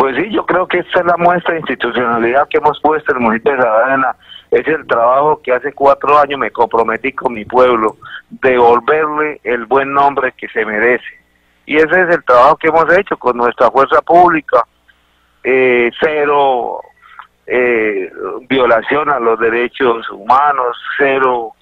Pues sí, yo creo que esta es la muestra de institucionalidad que hemos puesto en el municipio de Saravena. Es el trabajo que hace cuatro años me comprometí con mi pueblo, devolverle el buen nombre que se merece. Y ese es el trabajo que hemos hecho con nuestra fuerza pública. Eh, cero eh, violación a los derechos humanos, cero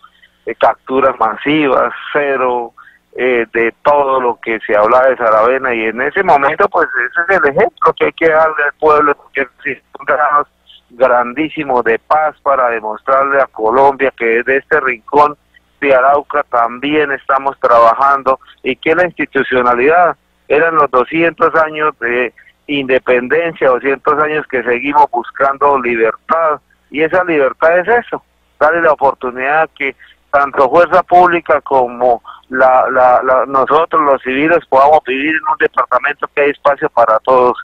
eh, capturas masivas, cero eh, de todo lo que se habla de Saravena y en ese momento pues ese es el ejemplo que hay que darle al pueblo porque existe un grandísimo de paz para demostrarle a Colombia que desde este rincón de Arauca también estamos trabajando y que la institucionalidad eran los 200 años de independencia, 200 años que seguimos buscando libertad y esa libertad es eso, darle la oportunidad que tanto fuerza pública como la, la, nosotros los civiles podamos vivir en un departamento que hay espacio para todos.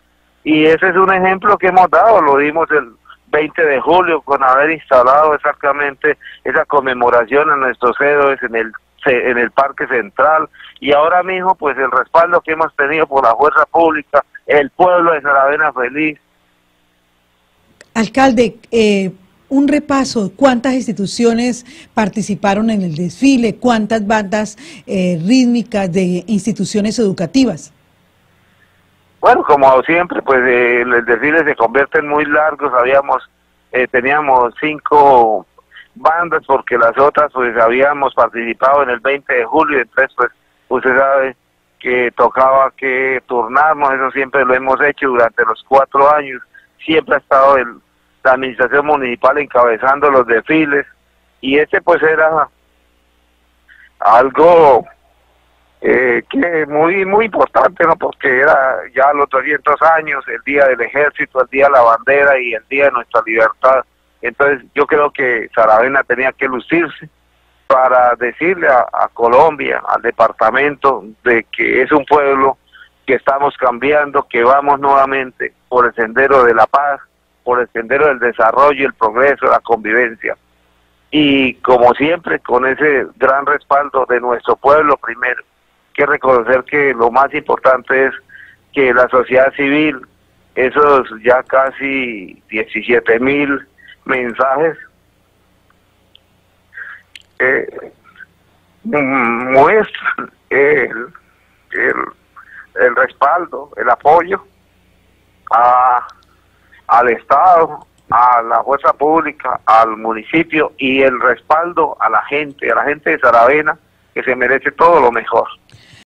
Y ese es un ejemplo que hemos dado, lo dimos el 20 de julio con haber instalado exactamente esa conmemoración en nuestros héroes en el en el Parque Central y ahora mismo pues el respaldo que hemos tenido por la fuerza pública, el pueblo de Saravena feliz. Alcalde, eh, un repaso, cuántas instituciones participaron en el desfile, cuántas bandas eh, rítmicas de instituciones educativas. Bueno, como siempre, pues eh, el desfile se convierte en muy largos, habíamos, eh, teníamos cinco bandas porque las otras pues habíamos participado en el 20 de julio, entonces pues usted sabe que tocaba que turnarnos, eso siempre lo hemos hecho durante los cuatro años, siempre ha estado el la administración municipal encabezando los desfiles y este pues era algo eh, que muy muy importante no porque era ya los 200 años el día del ejército el día de la bandera y el día de nuestra libertad. Entonces yo creo que Saravena tenía que lucirse para decirle a, a Colombia al departamento de que es un pueblo que estamos cambiando que vamos nuevamente por el sendero de la paz por el sendero del desarrollo, el progreso, la convivencia. Y como siempre, con ese gran respaldo de nuestro pueblo, primero, que reconocer que lo más importante es que la sociedad civil, esos ya casi 17 mil mensajes, eh, muestran el, el, el respaldo, el apoyo a al Estado, a la fuerza pública, al municipio y el respaldo a la gente, a la gente de Saravena, que se merece todo lo mejor.